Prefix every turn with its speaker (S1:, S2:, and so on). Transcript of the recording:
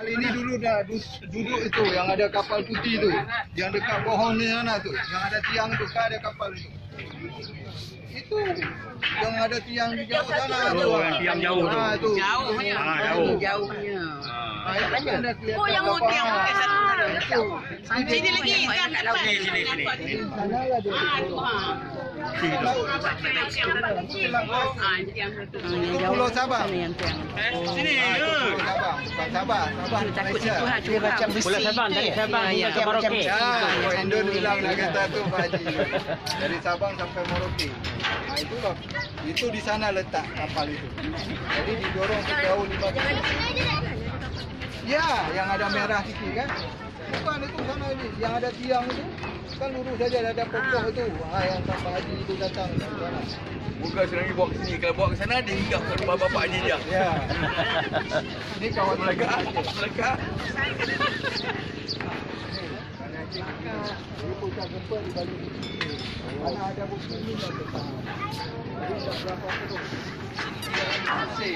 S1: Kali ini dulu dah duduk itu yang ada kapal putih tu. Yang dekat pohon ni sana tu. Yang ada tiang tu kan ada kapal itu. Itu yang ada tiang di jauh sana tu.
S2: Oh, yang tiang jauh tu.
S1: Ah, tu.
S3: Jauhnya.
S2: Ah, jauh.
S3: Jauhnya.
S1: Ah, itu kan ada kelihatan
S3: Oh, yang
S1: kapal.
S3: tiang pakai satu sana.
S1: Itu.
S3: Sini lagi.
S2: Sini, sini,
S1: sana lah dia. Laut. Itu Pulau Sabang.
S2: Eh, sini.
S1: Ah, Sabah. Sabah
S3: Takut
S1: Malaysia.
S3: situ ha
S4: Dia macam besi.
S5: Pulau Sabang, dari. Sabang
S4: Ya,
S5: hingga
S4: ya.
S5: ke Merauke.
S1: Ya, Indon bilang nak kata tu Pak Haji. Dari Sabang sampai Merauke. Ha, itulah. Itu di sana letak kapal itu. Jadi didorong sejauh 5 km. Ya, yang ada merah sikit kan. Bukan itu sana ni. Yang ada tiang itu. Kan lurus saja ada pokok itu. Ha, yang Pak Haji itu datang.
S6: Bukan senang bawa ke sini. Kalau bawa ke sana, dia hinggap ke rumah bapak dia dia.
S1: Ya. Ini kawan. Ini pusat gempa di balik sini. Mana ada bukti ini dah tetap. Jadi tak berapa terus. Masih.